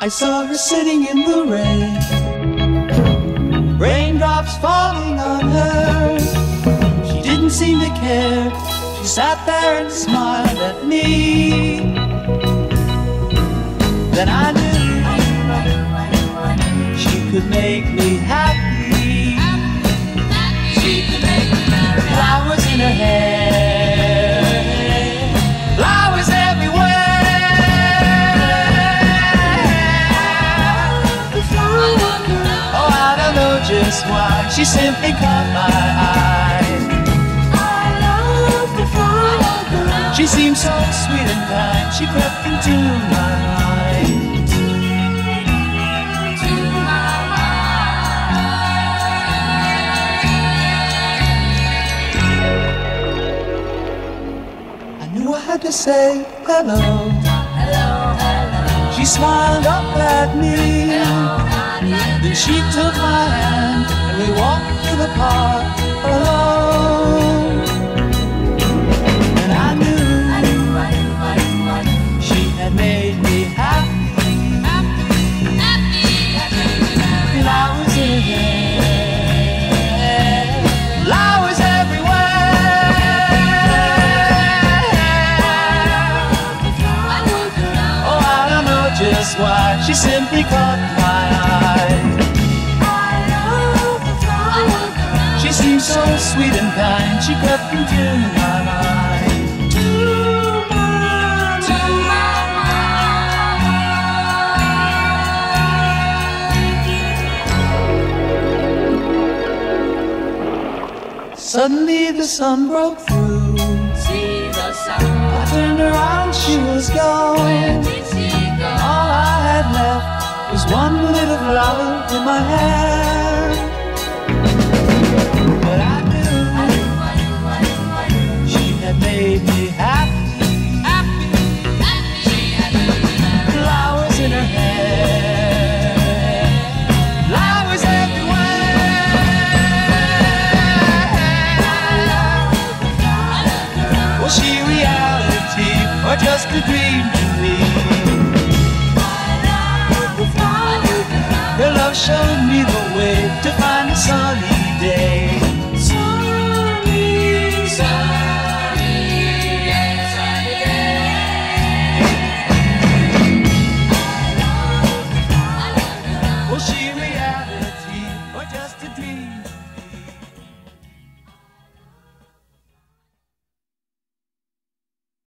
I saw her sitting in the rain, raindrops falling on her. She didn't seem to care. She sat there and smiled at me. Then I knew she could make me just why. She simply caught my eye. I love the flower She seemed so sweet and kind. She crept into my mind. I knew I had to say hello. Hello, hello. She smiled up at me. Then she had made me happy. Oh she simply caught seemed so sweet and kind. She crept into my mind. Suddenly the sun broke through. I turned around, she was gone. All I had left was one little flower in my hand. Just a dream to me? Her love showed me the